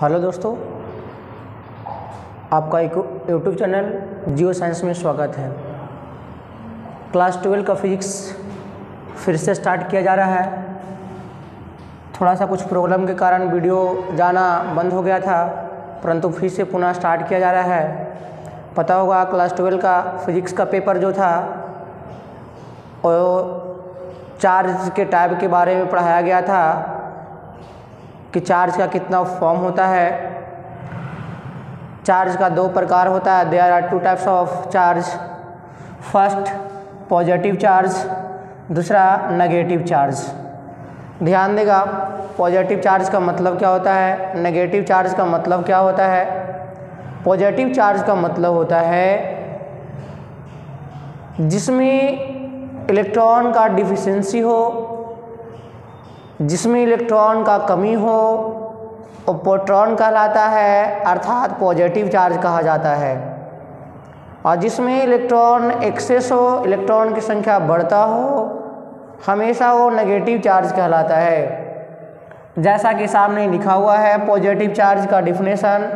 hello दोस्तों आपका एक यूट्यूब चैनल जियो साइंस में स्वागत है क्लास ट्वेल्व का फिजिक्स फिर से स्टार्ट किया जा रहा है थोड़ा सा कुछ प्रॉब्लम के कारण वीडियो जाना बंद हो गया था परंतु फिर से पुनः स्टार्ट किया जा रहा है पता होगा क्लास ट्वेल्व का फिजिक्स का पेपर जो था और चार्ज के टाइप के बारे में पढ़ाया गया था कि चार्ज का कितना फॉर्म होता है चार्ज का दो प्रकार होता है there are two types of charge first positive charge दूसरा नेगेटिव चार्ज ध्यान देगा पॉजिटिव चार्ज का मतलब क्या होता है नेगेटिव चार्ज का मतलब क्या होता है पॉजिटिव चार्ज का मतलब होता है जिसमें इलेक्ट्रॉन का डिफिशेंसी हो जिसमें इलेक्ट्रॉन का कमी हो वो प्रोटॉन कहलाता है अर्थात पॉजिटिव चार्ज कहा जाता है और जिसमें इलेक्ट्रॉन एक्सेस हो इलेक्ट्रॉन की संख्या बढ़ता हो हमेशा वो नेगेटिव चार्ज कहलाता है जैसा कि सामने लिखा हुआ है पॉजिटिव चार्ज का definition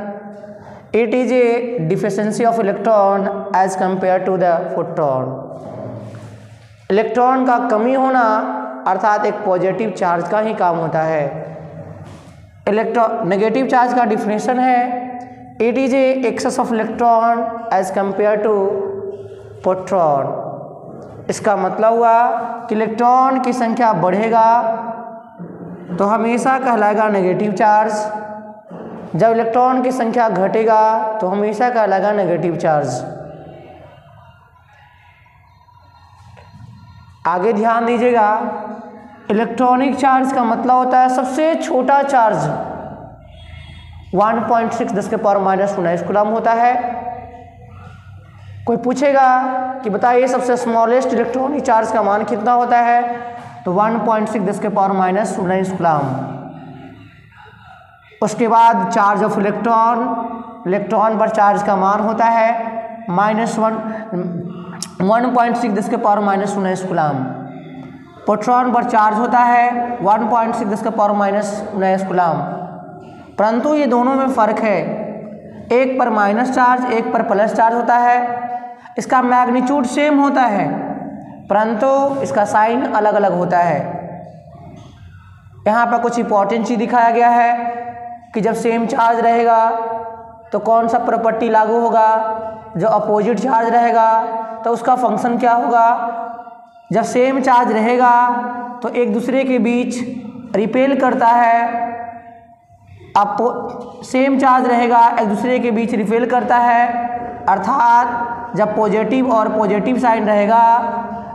it is a deficiency of electron as compare to the proton electron का कमी होना अर्थात एक पॉजिटिव चार्ज का ही काम होता है इलेक्ट्रॉन नेगेटिव चार्ज का डिफिनेशन है it is excess of electron as compare to proton इसका मतलब हुआ कि इलेक्ट्रॉन की संख्या बढ़ेगा तो हमेशा कहलाएगा नेगेटिव चार्ज जब इलेक्ट्रॉन की संख्या घटेगा तो हमेशा कहलाएगा नेगेटिव चार्ज आगे ध्यान दीजिएगा इलेक्ट्रॉनिक चार्ज का मतलब होता है सबसे छोटा चार्ज 1.6 दस के पावर माइनस उन्नीस ग्राम होता है कोई पूछेगा कि बताइए सबसे स्मॉलेस्ट इलेक्ट्रॉनिक चार्ज का मान कितना होता है तो 1.6 पॉइंट दस के पावर माइनस उन्नीस ग्राम उसके बाद चार्ज ऑफ इलेक्ट्रॉन इलेक्ट्रॉन पर चार्ज का मान होता है minus one one point six दस के पावर माइनस उन्नीस गुलाम पोट्रॉन पर चार्ज होता है वन पॉइंट सिक्स दस के पावर माइनस उन्नीस गुलाम परंतु ये दोनों में फ़र्क है एक पर माइनस चार्ज एक पर प्लस चार्ज होता है इसका मैग्नीट्यूड सेम होता है परंतु इसका साइन अलग अलग होता है यहाँ पर कुछ इंपॉर्टेंट चीज़ दिखाया गया है कि जब सेम चार्ज रहेगा तो कौन सा प्रॉपर्टी लागू होगा जो अपोजिट चार्ज रहेगा तो उसका फंक्शन क्या होगा जब सेम चार्ज रहेगा तो एक दूसरे के बीच रिपेल करता है आपको सेम चार्ज रहेगा एक दूसरे के बीच रिपेल करता है अर्थात जब पॉजिटिव और पॉजिटिव साइन रहेगा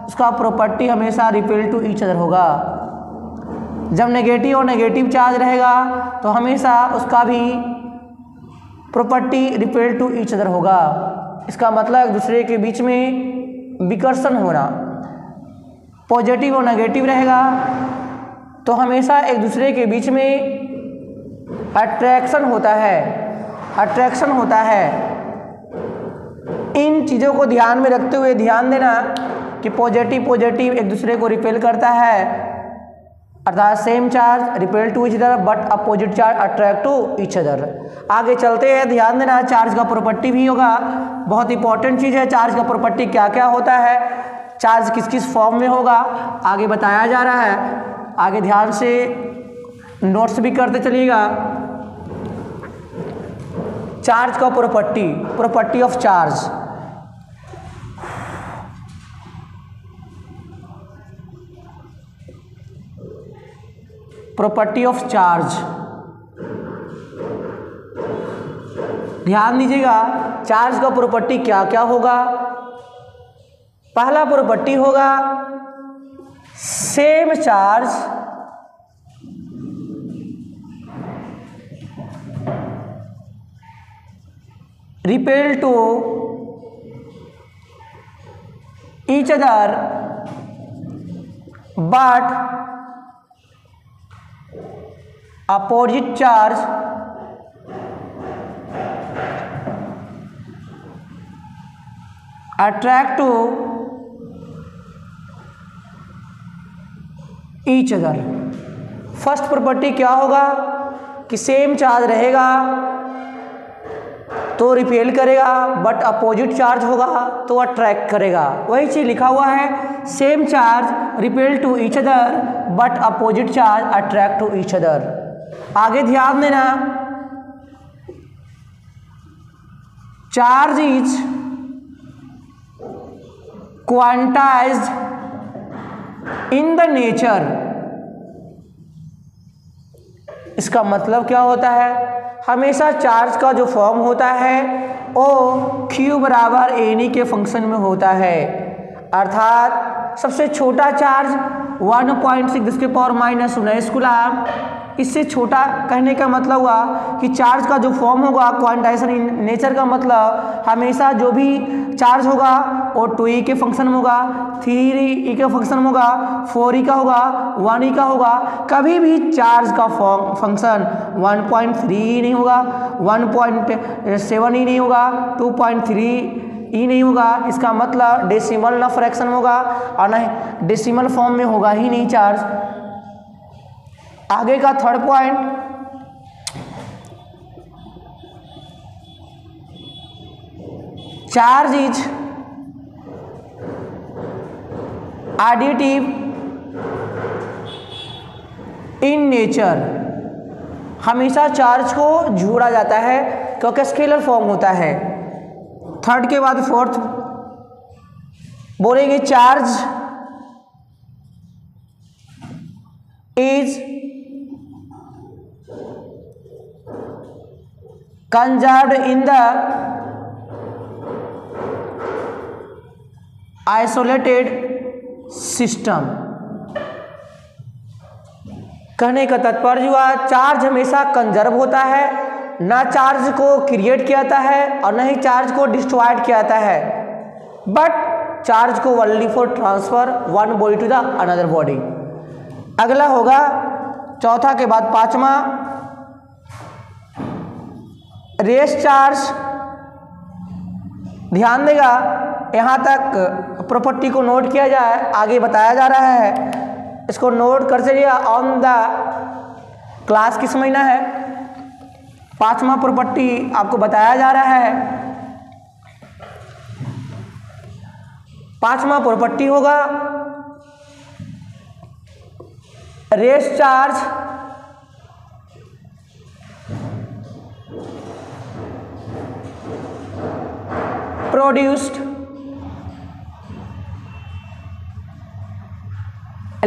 उसका प्रॉपर्टी हमेशा रिपेल टू ईच अदर होगा जब नेगेटिव और नेगेटिव चार्ज रहेगा तो हमेशा उसका भी property repel to each other होगा इसका मतलब एक दूसरे के बीच में विकर्षण होना पॉजिटिव और नेगेटिव रहेगा तो हमेशा एक दूसरे के बीच में अट्रैक्शन होता है अट्रैक्शन होता है इन चीज़ों को ध्यान में रखते हुए ध्यान देना कि पॉजिटिव पॉजिटिव एक दूसरे को रिपेल करता है अर्थात same charge repel to each other but opposite charge attract to each other आगे चलते हैं ध्यान देना चार्ज का प्रॉपर्टी भी होगा बहुत इंपॉर्टेंट चीज़ है चार्ज का प्रॉपर्टी क्या क्या होता है चार्ज किस किस फॉर्म में होगा आगे बताया जा रहा है आगे ध्यान से नोट्स भी करते चलिएगा चार्ज का property property of charge property of charge ध्यान दीजिएगा चार्ज का प्रॉपर्टी क्या क्या होगा पहला प्रॉपर्टी होगा same charge repel to each other but opposite charge attract to each other first property क्या होगा कि सेम चार्ज रहेगा तो रिपेल करेगा बट अपोजिट चार्ज होगा तो अट्रैक्ट करेगा वही चीज़ लिखा हुआ है same charge repel to each other but opposite charge attract to each other आगे ध्यान देना charge is quantize in the nature इसका मतलब क्या होता है हमेशा चार्ज का जो फॉर्म होता है वो क्यू बराबर एनी के फंक्शन में होता है अर्थात सबसे छोटा चार्ज वन पॉइंट सिक्स के पावर माइनस उन्नीस गुलाम इससे छोटा कहने का मतलब हुआ कि चार्ज का जो फॉर्म होगा क्वांटाइजेशन इन नेचर का मतलब हमेशा जो भी चार्ज होगा वो टू ई e के फंक्शन होगा थ्री ई का फंक्शन होगा फोर ई e का होगा वन ई e का होगा कभी भी चार्ज का form function one point three नहीं होगा वन पॉइंट सेवन ई नहीं होगा टू पॉइंट थ्री ई नहीं होगा इसका मतलब डेसिमल ना फ्रैक्शन होगा और ना डेसिमल फॉर्म में होगा ही नहीं चार्ज आगे का third point charge is additive in nature हमेशा चार्ज को जोड़ा जाता है क्योंकि स्केलर फॉर्म होता है थर्ड के बाद फोर्थ बोलेंगे charge is conserve in the isolated system कहने का तात्पर्य हुआ चार्ज हमेशा कंजर्व होता है ना चार्ज को क्रिएट किया जाता है और ना ही चार्ज को डिस्ट्रॉयड किया जाता है बट चार्ज को only for transfer one body to the another body अगला होगा चौथा के बाद पांचवा रेस चार्ज ध्यान देगा यहाँ तक प्रॉपर्टी को नोट किया जाए आगे बताया जा रहा है इसको नोट कर चलिए ऑन द क्लास किस महीना है पांचवा प्रॉपर्टी आपको बताया जा रहा है पांचवा प्रॉपर्टी होगा rest charge produced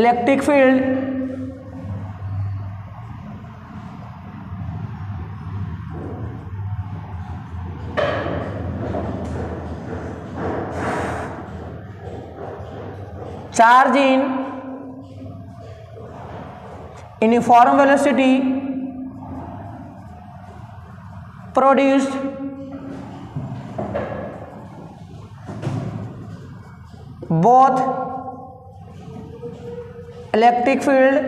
electric field charge in uniform velocity produced both electric field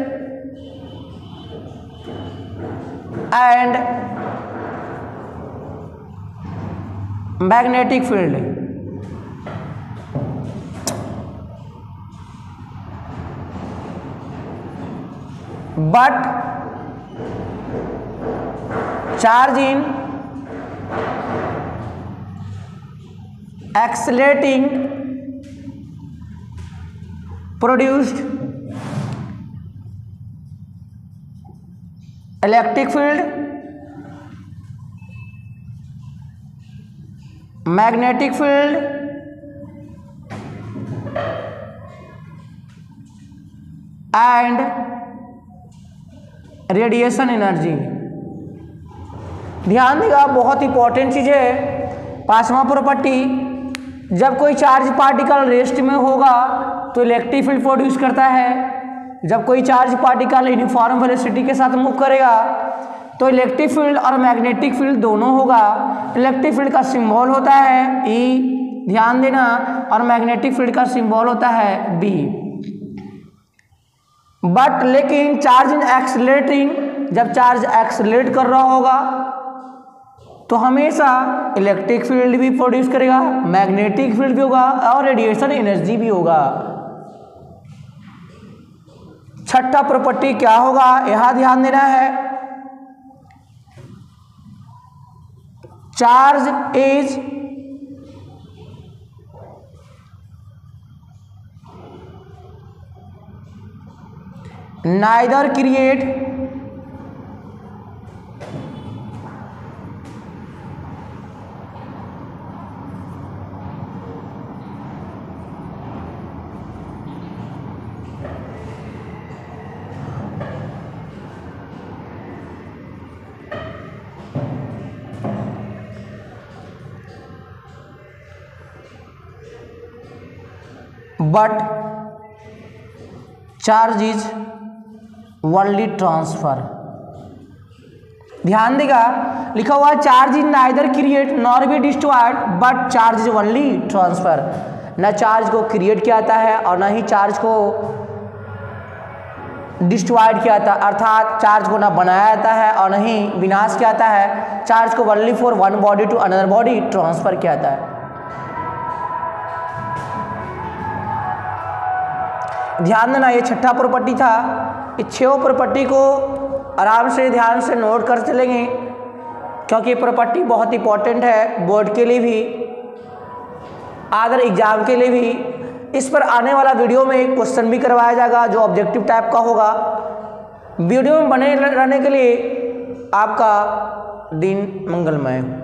and magnetic field but charge in accelerating produced electric field magnetic field and radiation energy ध्यान देगा बहुत इंपॉर्टेंट चीज़ है पांचवा प्रॉपर्टी जब कोई charge particle rest में होगा तो इलेक्ट्रिक फील्ड प्रोड्यूस करता है जब कोई चार्ज पार्टिकल यूनिफॉर्म वेलोसिटी के साथ मूव करेगा तो इलेक्ट्रिक फील्ड और मैग्नेटिक फील्ड दोनों होगा इलेक्ट्रिक फील्ड का सिंबल होता है ई e, ध्यान देना और मैग्नेटिक फील्ड का सिंबल होता है बी बट लेकिन चार्ज इन एक्सलेटिंग जब चार्ज एक्सलेट कर रहा होगा तो हमेशा इलेक्ट्रिक फील्ड भी प्रोड्यूस करेगा मैग्नेटिक फील्ड भी होगा और रेडिएशन एनर्जी भी होगा छठा प्रॉपर्टी क्या होगा यहां ध्यान देना है charge is neither create but charge is worldly transfer ध्यान देगा लिखा हुआ charge is neither create nor be destroyed but charge is only transfer ना चार्ज को क्रिएट किया जाता है और ना ही चार्ज को डिस्ट्रॉयड किया जाता अर्थात चार्ज को ना बनाया जाता है और ना ही विनाश किया जाता है चार्ज को only for one body to another body transfer किया जाता है ध्यान देना ये छठा प्रॉपर्टी था इस छः प्रॉपर्टी को आराम से ध्यान से नोट कर चलेंगे क्योंकि प्रॉपर्टी बहुत इंपॉर्टेंट है बोर्ड के लिए भी अदर एग्जाम के लिए भी इस पर आने वाला वीडियो में क्वेश्चन भी करवाया जाएगा जो ऑब्जेक्टिव टाइप का होगा वीडियो में बने रहने के लिए आपका दिन मंगलमय हो